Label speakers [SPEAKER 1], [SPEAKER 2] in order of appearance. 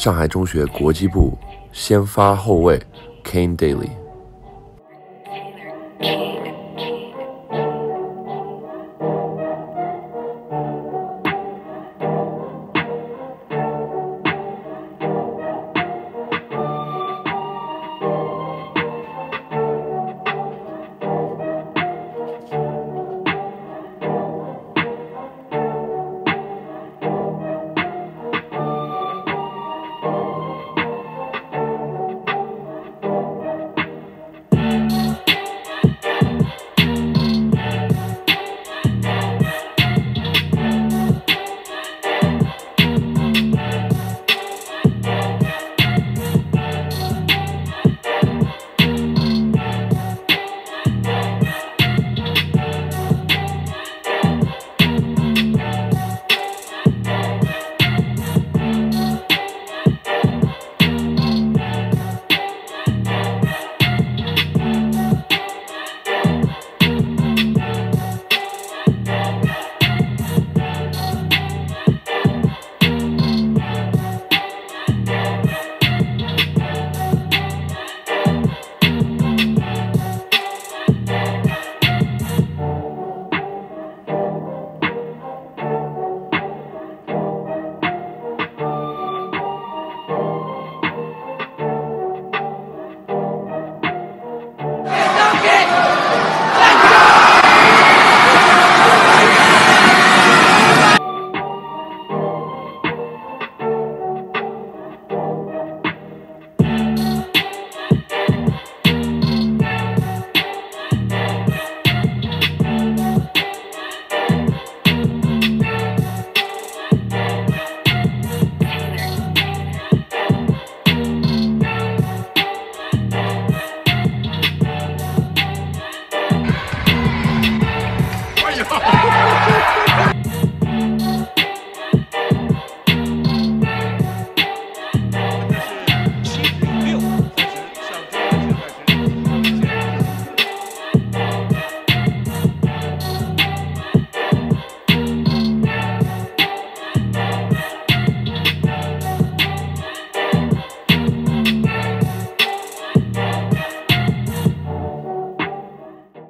[SPEAKER 1] 上海中学国际部先发后卫 Kane Daly。